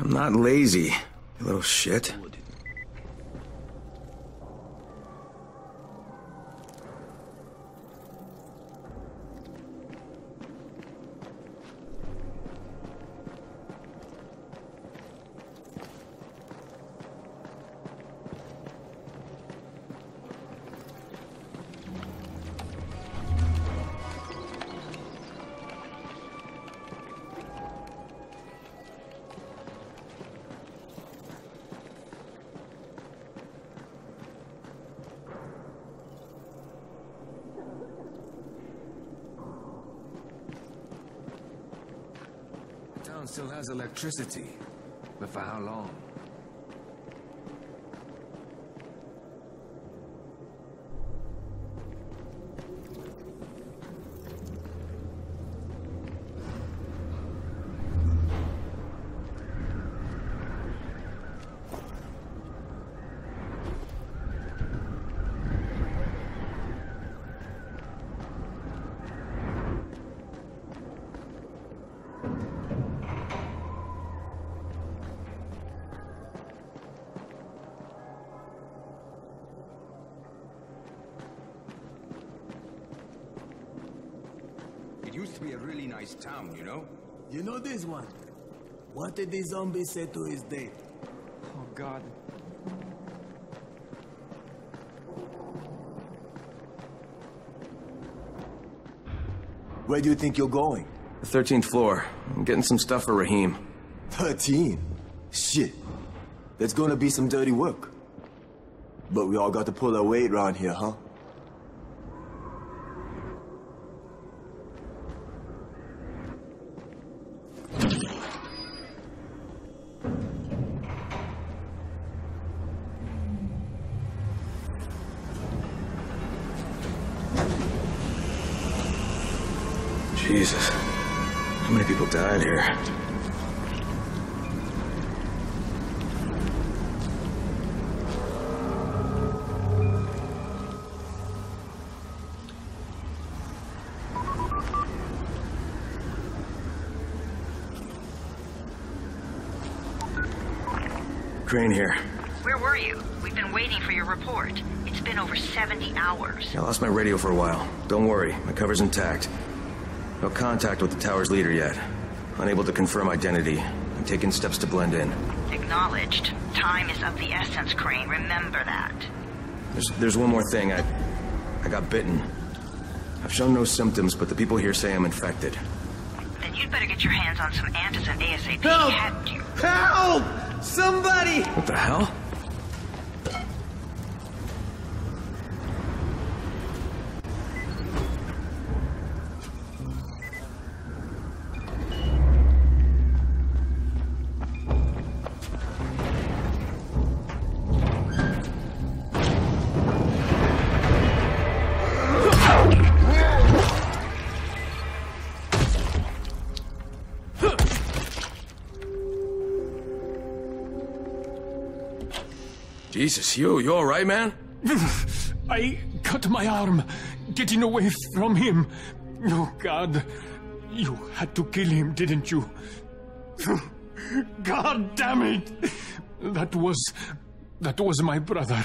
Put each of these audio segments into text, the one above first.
I'm not lazy, you little shit. Still has electricity, but for how long? It used to be a really nice town, you know? You know this one? What did the zombie say to his date? Oh, God. Where do you think you're going? The 13th floor. I'm getting some stuff for Rahim. 13? Shit. That's gonna be some dirty work. But we all got to pull our weight around here, huh? Jesus. How many people died here? Crane here. Where were you? We've been waiting for your report. It's been over 70 hours. I lost my radio for a while. Don't worry, my cover's intact. No contact with the tower's leader yet. Unable to confirm identity. I'm taking steps to blend in. Acknowledged. Time is of the essence, Crane. Remember that. There's, there's one more thing. I, I got bitten. I've shown no symptoms, but the people here say I'm infected. Then you'd better get your hands on some antizin ASAP. Help! Had. Help! Somebody! What the hell? Jesus, you, you alright, man? I cut my arm getting away from him. Oh, God. You had to kill him, didn't you? God damn it! That was. That was my brother.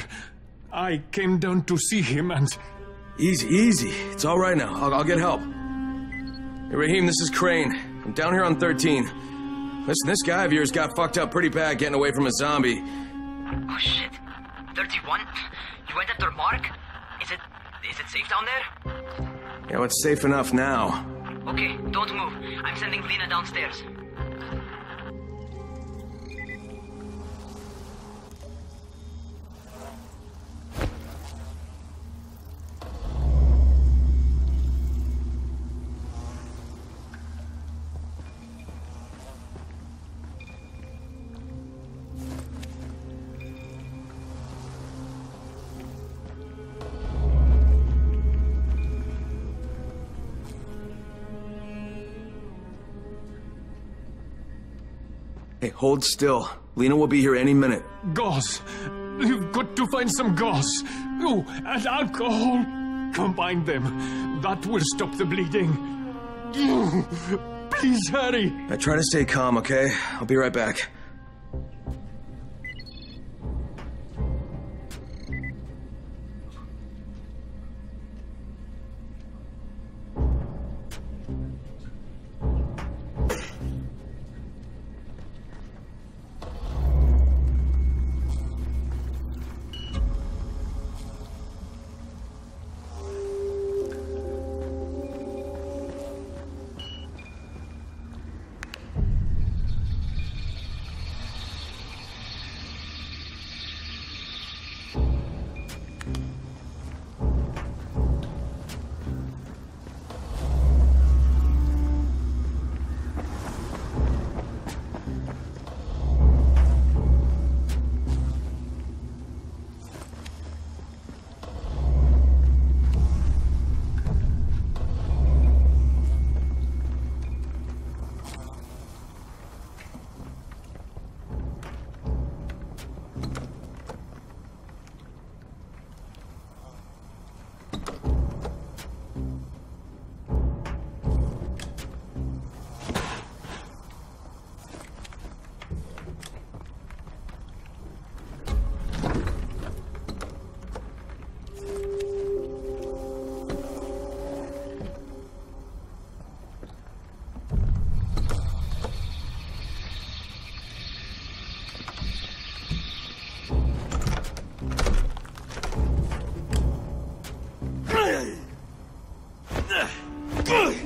I came down to see him and. Easy, easy. It's alright now. I'll, I'll get help. Hey, Rahim, this is Crane. I'm down here on 13. Listen, this guy of yours got fucked up pretty bad getting away from a zombie. Oh, shit. 31? You went after Mark? Is it... is it safe down there? Yeah, it's safe enough now. Okay, don't move. I'm sending Lena downstairs. Hey, hold still. Lena will be here any minute. Gauze! You've got to find some gauze. Oh, and alcohol. Combine them. That will stop the bleeding. Please hurry. Now try to stay calm, okay? I'll be right back. Ugh!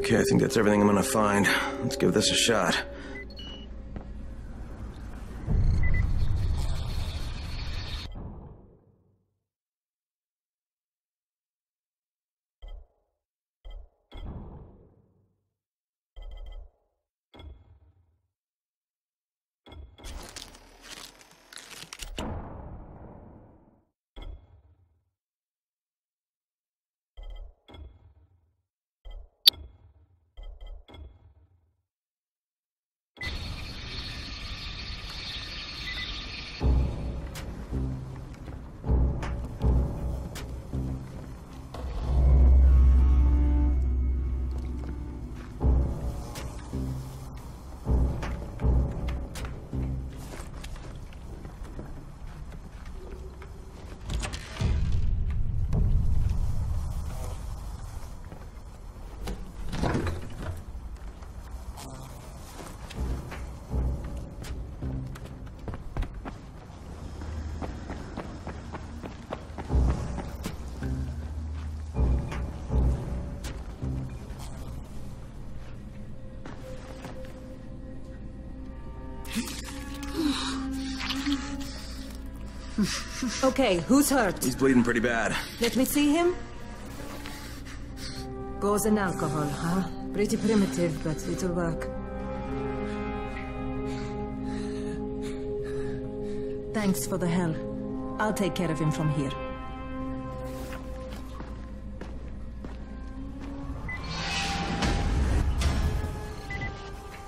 Okay, I think that's everything I'm gonna find. Let's give this a shot. Okay, who's hurt? He's bleeding pretty bad. Let me see him. Gauze and alcohol, huh? Pretty primitive, but it'll work. Thanks for the help. I'll take care of him from here.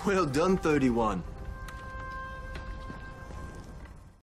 Well done, 31.